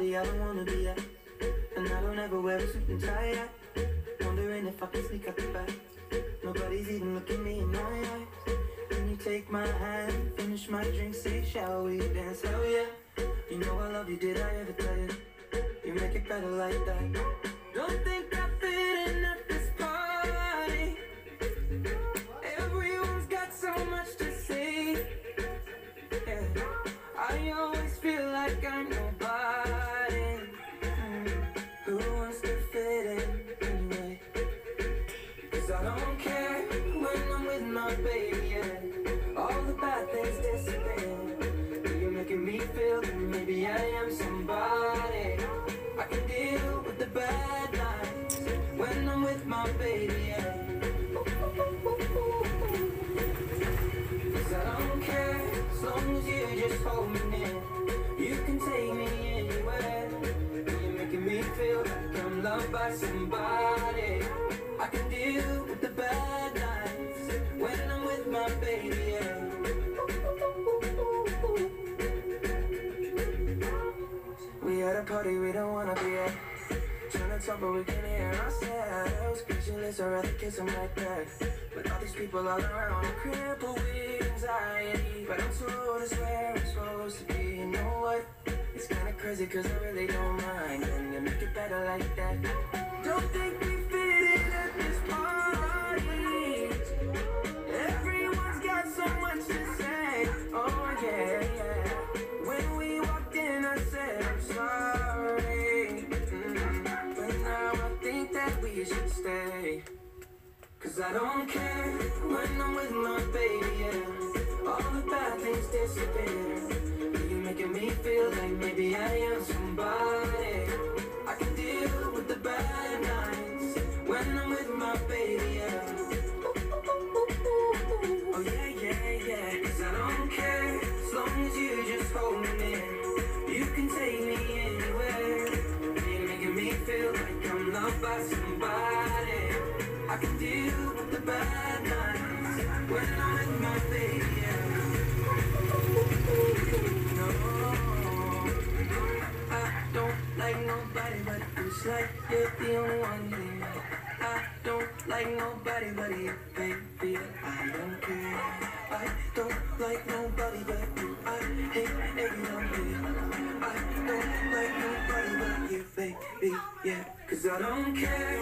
I don't wanna be at. And I don't ever wear a suit and tie. I wondering if I can sneak out the back. Nobody's even looking me in my eyes. When you take my hand, finish my drink, say, shall we dance? Hell yeah. You know I love you, did I ever tell you? You make it better like that. Don't think The bad nights when I'm with my baby. Yeah. We at a party we don't wanna be at. Trying to talk but we can hear ourselves. Speechless, I'd rather kiss them like that. But all these people all around, I'm crippled with anxiety. But I'm told it's where I'm supposed to be. You know what? It's kinda crazy cause I really don't mind. And you make it better like that. Don't think Cause I don't care when I'm with my baby. Yeah. All the bad things disappear. You're making me feel like maybe I am somebody. I don't like nobody but you, baby. I don't care. I don't like nobody but you. I hate everyone. I don't like nobody but you, baby. Yeah, cause I don't care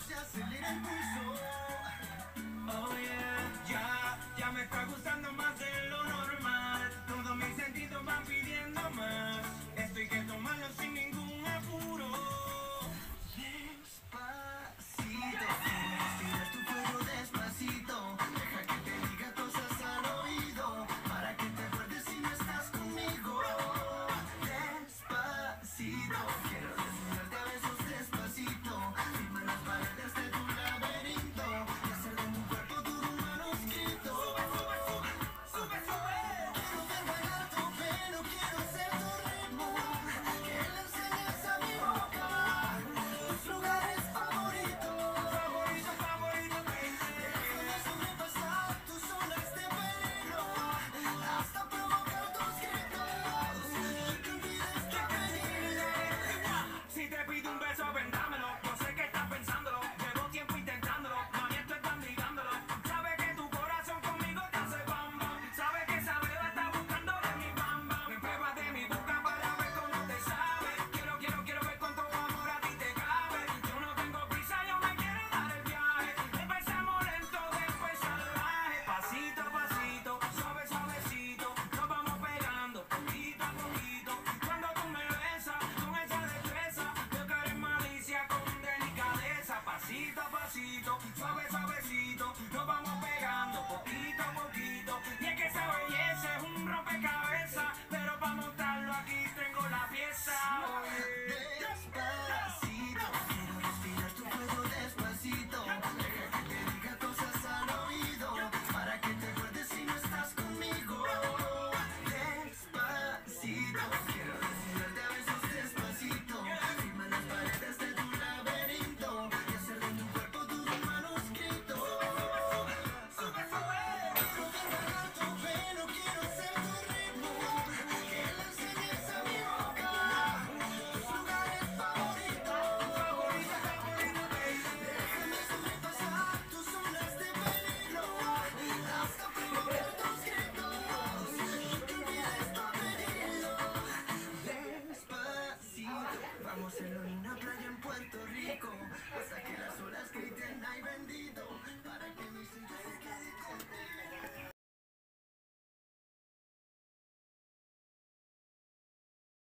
se acelera el pulso. Oh yeah, ya, ya me está gustando. see, don't be flowing.